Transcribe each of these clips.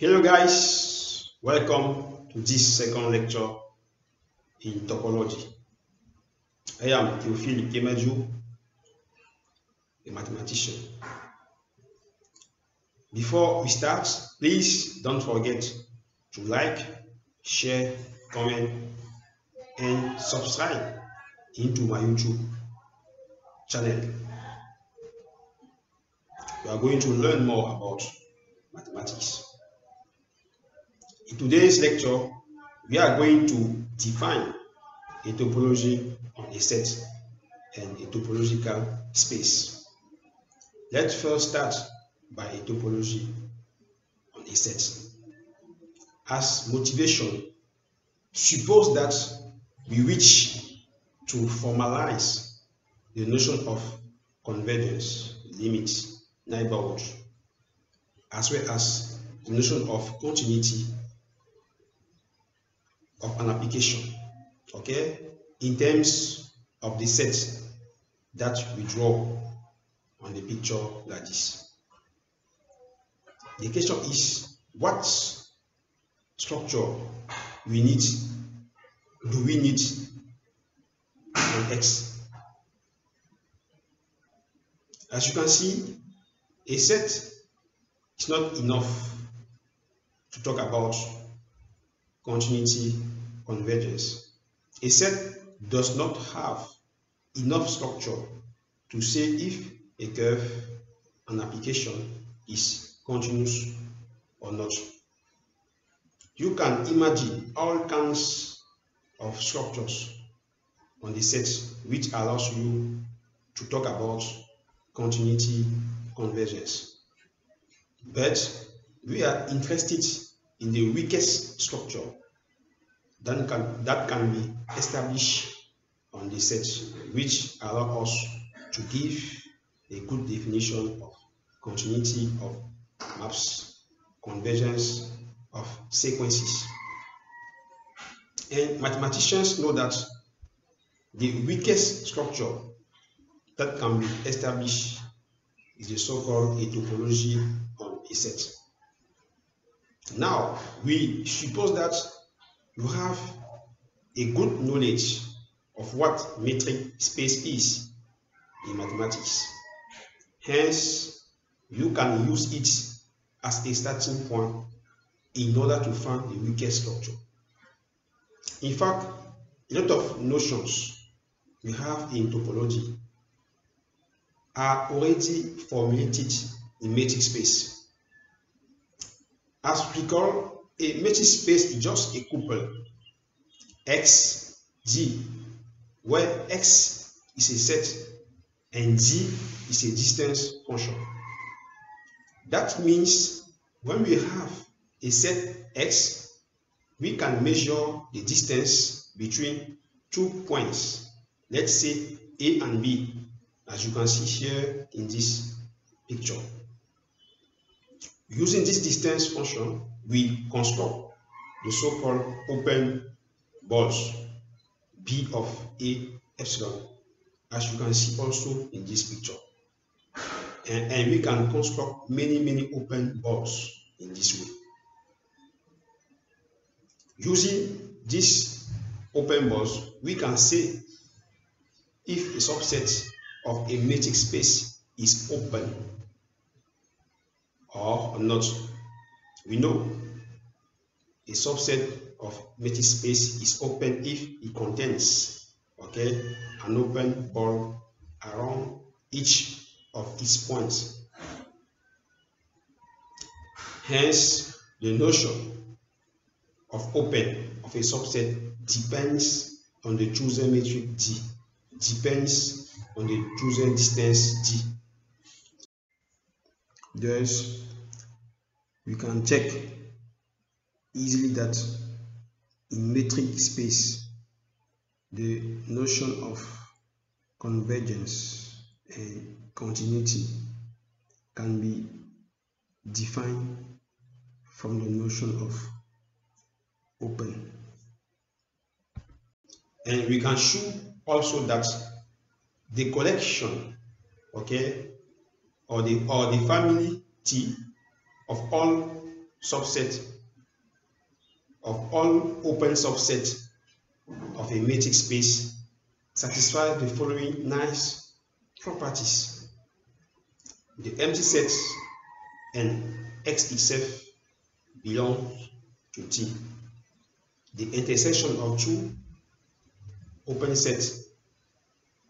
Hello guys, welcome to this second lecture in topology. I am Theophile Kemajou, a mathematician. Before we start, please don't forget to like, share, comment, and subscribe into my YouTube channel. We are going to learn more about mathematics. In today's lecture, we are going to define a topology on a set and a topological space. Let's first start by a topology on a set. As motivation, suppose that we wish to formalize the notion of convergence, limits, neighborhood, as well as the notion of continuity of an application, okay, in terms of the set that we draw on the picture like this. The question is what structure we need, do we need on X? As you can see, a set is not enough to talk about continuity convergence. A set does not have enough structure to say if a curve, an application is continuous or not. You can imagine all kinds of structures on the set which allows you to talk about continuity convergence. But we are interested in the weakest structure that can, that can be established on the set, which allow us to give a good definition of continuity of maps, convergence of sequences. And mathematicians know that the weakest structure that can be established is the so-called a topology on a set. Now, we suppose that you have a good knowledge of what metric space is in mathematics. Hence, you can use it as a starting point in order to find the weakest structure. In fact, a lot of notions we have in topology are already formulated in metric space. As we call a metric space is just a couple x, g, where x is a set and g is a distance function. That means when we have a set x, we can measure the distance between two points, let's say A and B, as you can see here in this picture. Using this distance function, we construct the so-called open balls B of A epsilon, as you can see also in this picture. And, and we can construct many, many open balls in this way. Using these open balls, we can say if a subset of a metric space is open or not. We know a subset of metric space is open if it contains okay an open ball around each of its points. Hence, the notion of open of a subset depends on the chosen metric d, depends on the chosen distance d. Thus, we can check easily that in metric space, the notion of convergence and continuity can be defined from the notion of open. And we can show also that the collection, okay, or the or the family T of all subset of all open subset of a metric space satisfy the following nice properties. The empty set and X itself belongs to T. The intersection of two open sets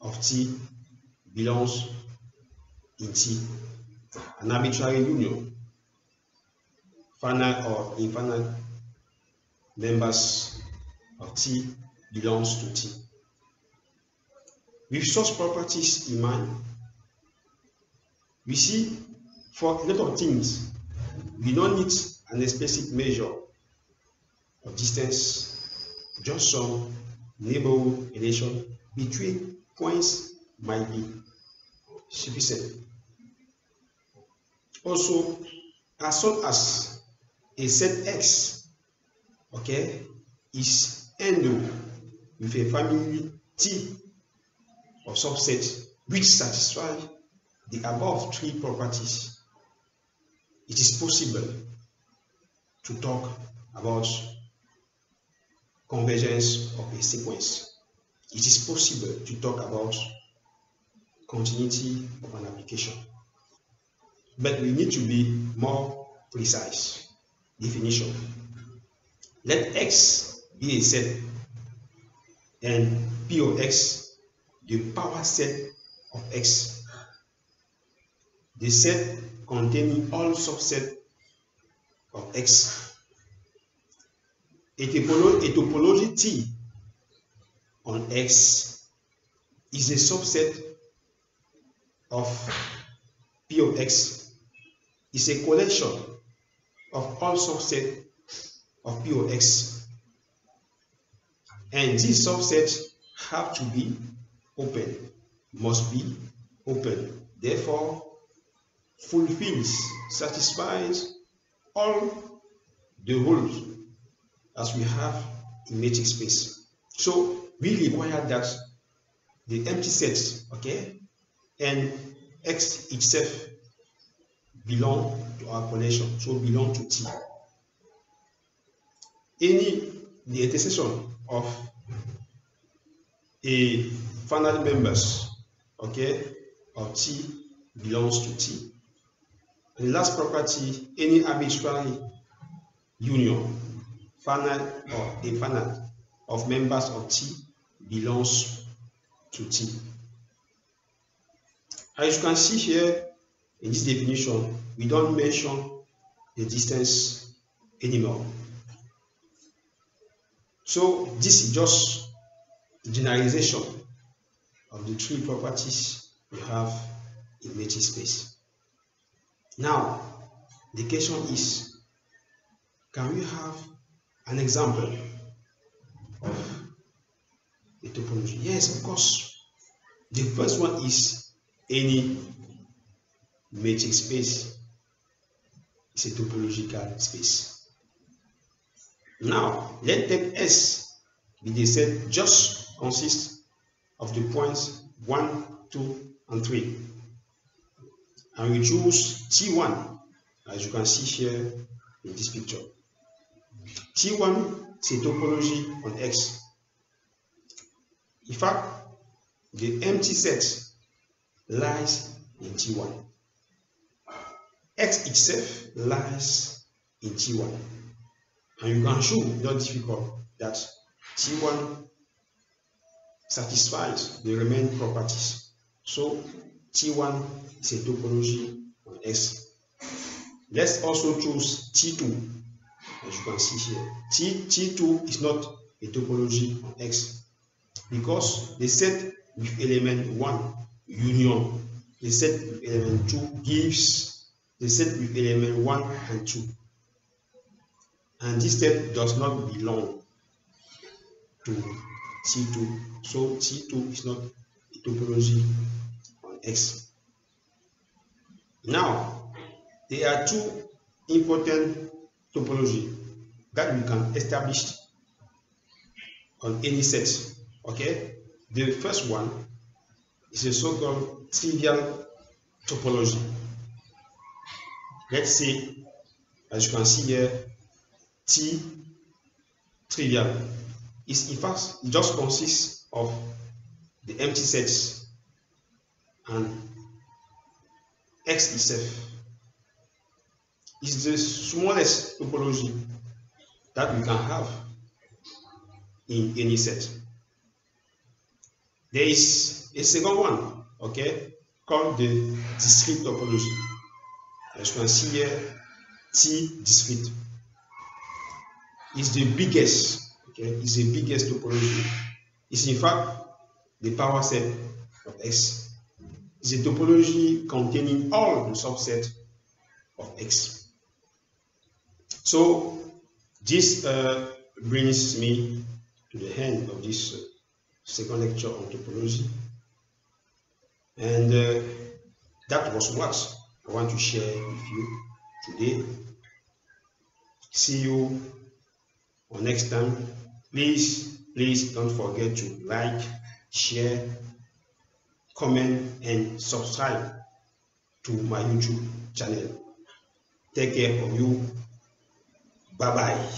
of T belongs T. An arbitrary union, final or infinite members of T belongs to T. With such properties in mind, we see for a lot of things, we don't need an explicit measure of distance, just some neighborhood relation between points might be sufficient. Also, as soon as a set X, okay, is endowed with a family T of subset which satisfy the above three properties, it is possible to talk about convergence of a sequence. It is possible to talk about continuity of an application. But we need to be more precise. Definition. Let X be a set and P of X the power set of X. The set containing all subset of X. A, topolo a topology T on X is a subset of P of X is a collection of all subset of P of X. And these subsets have to be open, must be open. Therefore, fulfills, satisfies all the rules as we have in metric space. So we require that the empty sets, okay, and X itself belong to our collection, so belong to T. Any the intersection of a finite members, okay, of T belongs to T. And the last property, any arbitrary union, finite or infinite, of members of T belongs to T. As you can see here in this definition, we don't mention the distance anymore. So this is just generalization of the three properties we have in metric space. Now, the question is, can we have an example of a topology? Yes, of course. The first one is any metric space is a topological space. Now, let take S be the set just consists of the points 1, 2, and 3. And we choose T1, as you can see here in this picture. T1 is a topology on X. In fact, the empty set lies in T1. X itself lies in T1. And you can show, not difficult, that T1 satisfies the remaining properties. So T1 is a topology on S. Let's also choose T2, as you can see here. T, T2 is not a topology on X because the set with element 1 union, the set with element 2 gives the set with element 1 and 2 and this set does not belong to T2. So T2 is not a topology on X. Now, there are two important topology that we can establish on any set. Okay, the first one is a so-called trivial topology. Let's say as you can see here, T trivial. is in fact just consists of the empty sets and X itself. It's the smallest topology that we can have in any set. There is a second one, okay, called the discrete topology. Can see T discrete is the biggest, okay, is the biggest topology. It's in fact the power set of X. It's a topology containing all the subset of X. So this uh, brings me to the end of this uh, second lecture on topology. And uh, that was what I want to share with you today. See you on next time. Please, please don't forget to like, share, comment, and subscribe to my YouTube channel. Take care of you. Bye bye.